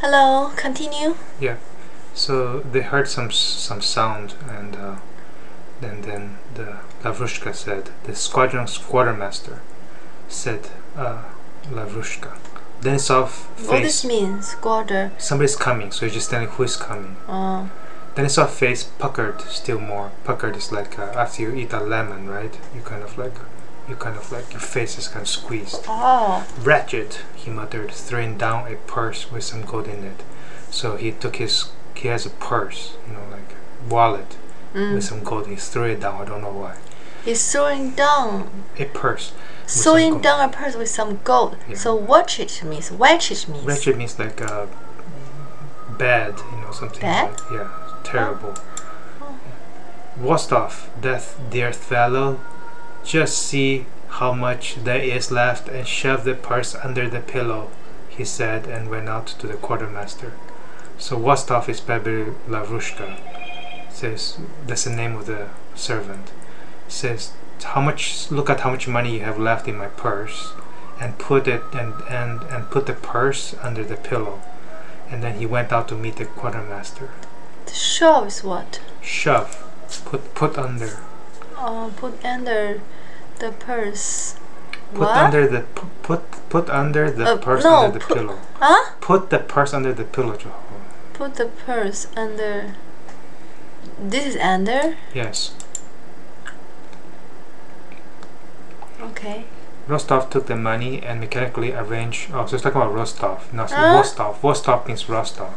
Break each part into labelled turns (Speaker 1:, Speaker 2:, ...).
Speaker 1: Hello, continue.
Speaker 2: Yeah. So they heard some some sound, and uh, then then the Lavrushka said, the squadron's quartermaster said, uh, Lavrushka. Denisov
Speaker 1: What this means? Squatter.
Speaker 2: Somebody's coming, so he's just telling who is coming.
Speaker 1: Oh.
Speaker 2: Denisov face puckered still more. Puckered is like uh, after you eat a lemon, right? You kind of like, you kind of like your face is kind of squeezed.
Speaker 1: Oh.
Speaker 2: Wretched, he muttered, throwing down a purse with some gold in it. So he took his, he has a purse, you know, like wallet with
Speaker 1: Mm.
Speaker 2: some gold. He threw it down. I don't know why.
Speaker 1: He's throwing down.
Speaker 2: A purse.
Speaker 1: Throwing down a purse with some gold.
Speaker 2: Yeah.
Speaker 1: So watch it means watch it means.
Speaker 2: Wretched means like uh, bad, you know, something.
Speaker 1: Bad?
Speaker 2: Like, yeah, terrible.
Speaker 1: Oh.
Speaker 2: Vostov, death, dear fellow, just see how much there is left and shove the purse under the pillow, he said and went out to the quartermaster. So Vostov is Baby Lavrushka. Says that's the name of the servant. Says how much look at how much money you have left in my purse and put it and, and, and put the purse under the pillow. And then he went out to meet the quartermaster.
Speaker 1: The show is what?
Speaker 2: Shove. Put put under.
Speaker 1: Oh, put under the purse.
Speaker 2: Put
Speaker 1: what?
Speaker 2: under the put put under the
Speaker 1: Uh,
Speaker 2: purse
Speaker 1: no,
Speaker 2: under the
Speaker 1: put-
Speaker 2: pillow.
Speaker 1: Huh?
Speaker 2: Put the purse under the pillow, Jehovah.
Speaker 1: Put the purse under. This is under.
Speaker 2: Yes.
Speaker 1: Okay.
Speaker 2: Rostov took the money and mechanically arranged. Oh, so it's talking about Rostov. No, it's
Speaker 1: Huh?
Speaker 2: Vostov. Vostov means Rostov.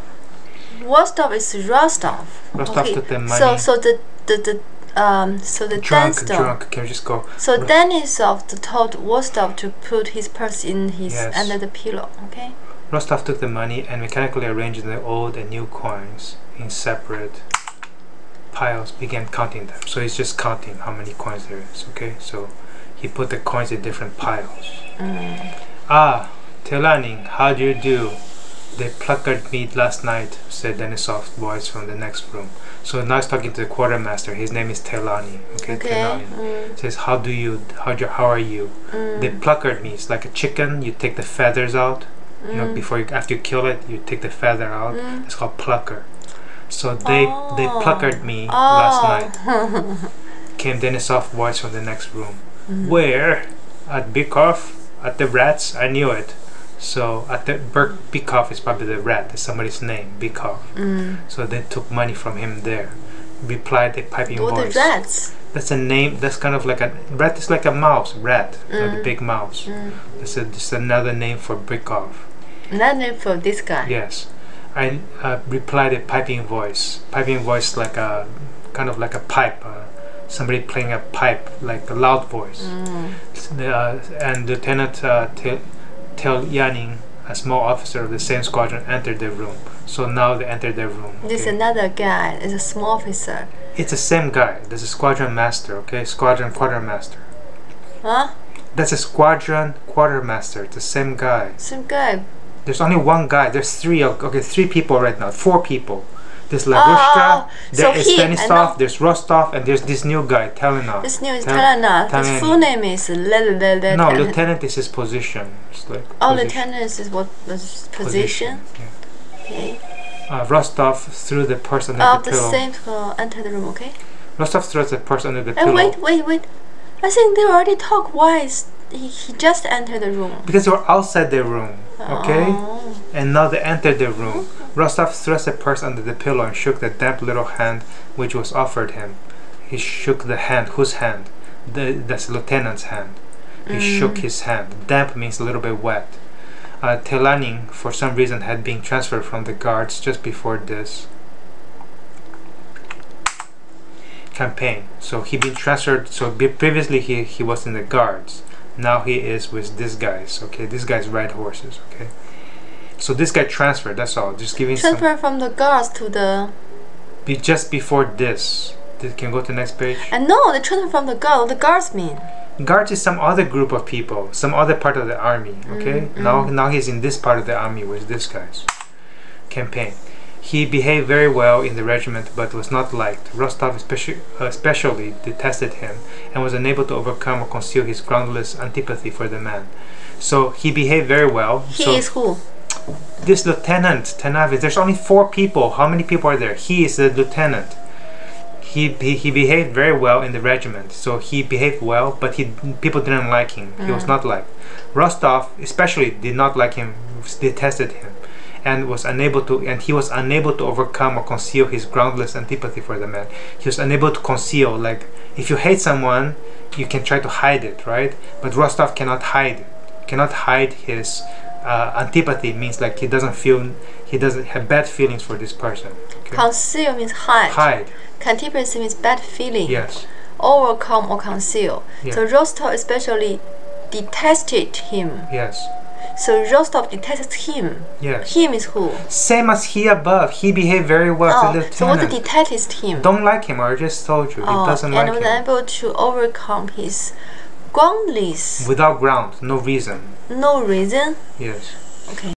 Speaker 1: Rostov is Rostov.
Speaker 2: Rostov
Speaker 1: okay.
Speaker 2: took the money.
Speaker 1: So so the the, the um so the
Speaker 2: Drunk, drunk. Can just go?
Speaker 1: So Denisov told Rostov to put his purse in his
Speaker 2: Yes.
Speaker 1: under the pillow. Okay.
Speaker 2: Rostov took the money and mechanically arranged the old and new coins in separate piles, began counting them. So he's just counting how many coins there is, okay? So he put the coins in different piles.
Speaker 1: Mm.
Speaker 2: Ah, Telyanin, how do you do? They placarded me last night, said Denisov's voice from the next room. So now he's talking to the quartermaster. His name is Telani. Okay,
Speaker 1: Okay.
Speaker 2: Telani.
Speaker 1: Mm.
Speaker 2: Says, how do you, how, do, how are you? They
Speaker 1: Mm.
Speaker 2: placard me. It's like a chicken. You take the feathers out. You know,
Speaker 1: Mm.
Speaker 2: before you, after you kill it, you take the feather out.
Speaker 1: Mm.
Speaker 2: It's called plucker. So they they
Speaker 1: Oh.
Speaker 2: placard me
Speaker 1: Oh.
Speaker 2: last night. Came Denisov voice from the next room.
Speaker 1: Mm.
Speaker 2: Where? At Bykov? At the rats? I knew it. So at the Berk Bykov is probably the rat. That's somebody's name, Bykov.
Speaker 1: Mm.
Speaker 2: So they took money from him there. Replied the piping
Speaker 1: What the
Speaker 2: voice.
Speaker 1: rats?
Speaker 2: That's a name. That's kind of like a rat. Is like a mouse. Rat, the
Speaker 1: Mm.
Speaker 2: big mouse.
Speaker 1: Mm.
Speaker 2: That's a, just another name for Bykov.
Speaker 1: Another name for this guy.
Speaker 2: Yes. I uh, replied a piping voice. Piping voice like a kind of like a pipe. Uh, somebody playing a pipe, like a loud voice.
Speaker 1: Mm.
Speaker 2: Uh, and Lieutenant uh, Tel Tel Yaning, a small officer of the same squadron, entered the room. So now they entered the room.
Speaker 1: This
Speaker 2: okay?
Speaker 1: another guy It's a small officer.
Speaker 2: It's the same guy. There's a squadron master, okay? Squadron quartermaster.
Speaker 1: Huh?
Speaker 2: That's a squadron quartermaster. It's the same guy.
Speaker 1: Same guy.
Speaker 2: There's only one guy. There's three. Okay, three people right now. Four people. There's Lagushka,
Speaker 1: Oh,
Speaker 2: there
Speaker 1: so
Speaker 2: is
Speaker 1: he- I know.
Speaker 2: Denisov, there's Rostov, and there's this new guy, Telenov.
Speaker 1: This new is
Speaker 2: Tel-
Speaker 1: Telena. His full name is Le Le Le Le.
Speaker 2: no, lieutenant is his position. It's like
Speaker 1: Oh,
Speaker 2: position.
Speaker 1: lieutenant is what was position?
Speaker 2: Yeah.
Speaker 1: Okay.
Speaker 2: Uh, Rostov threw the purse under
Speaker 1: Of
Speaker 2: the
Speaker 1: the
Speaker 2: pillow.
Speaker 1: Oh, the same uh, enter the room. Okay.
Speaker 2: Rostov throws the purse under the
Speaker 1: Hey,
Speaker 2: pillow.
Speaker 1: wait, wait, wait. I think they already talked. Why is he, he just entered the room?
Speaker 2: Because they were outside the room, okay?
Speaker 1: Oh.
Speaker 2: And now they entered the room. Rostov thrust a purse under the pillow and shook the damp little hand which was offered him. He shook the hand. Whose hand? The, that's lieutenant's hand. He
Speaker 1: Mm.
Speaker 2: shook his hand. Damp means a little bit wet. Uh, Telyanin, for some reason, had been transferred from the guards just before this campaign. So he been transferred. So previously he he was in the guards. Now he is with these guys. Okay, these guys ride horses. Okay. So this guy transferred. That's all. Just giving some.
Speaker 1: Transfer from the guards to the.
Speaker 2: Be just before this. Th- Can go to the next page?
Speaker 1: And no, the transfer from the guard. The guards mean.
Speaker 2: Guards is some other group of people, some other part of the army. Okay,
Speaker 1: Mm,
Speaker 2: now
Speaker 1: mm.
Speaker 2: now he's in this part of the army with this guy's campaign. He behaved very well in the regiment, but was not liked. Rostov especially, especially detested him and was unable to overcome or conceal his groundless antipathy for the man. So he behaved very well.
Speaker 1: He
Speaker 2: so
Speaker 1: is who?
Speaker 2: This lieutenant Tanavis, there's only four people. How many people are there? He is the lieutenant. He, he, he behaved very well in the regiment, so he behaved well, but he people didn't like him. He was mm. not liked. Rostov, especially, did not like him, detested him, and was unable to and he was unable to overcome or conceal his groundless antipathy for the man. He was unable to conceal like if you hate someone, you can try to hide it, right? But Rostov cannot hide, cannot hide his uh, antipathy. Means like he doesn't feel, he doesn't have bad feelings for this person. Okay?
Speaker 1: Conceal means hide.
Speaker 2: Hide,
Speaker 1: Antipathy means bad feeling.
Speaker 2: yes,
Speaker 1: Overcome or conceal.
Speaker 2: Yeah.
Speaker 1: So Rostov especially detested him.
Speaker 2: yes,
Speaker 1: So Rostov detested him.
Speaker 2: yes.
Speaker 1: Him is who?
Speaker 2: Same as he above. He behaved very well to
Speaker 1: Oh, so what detested him?
Speaker 2: Don't like him. I just told you.
Speaker 1: oh,
Speaker 2: he doesn't
Speaker 1: and
Speaker 2: like
Speaker 1: was able to overcome his groundless,
Speaker 2: Without ground, no reason.
Speaker 1: no reason.
Speaker 2: Yes.
Speaker 1: Okay.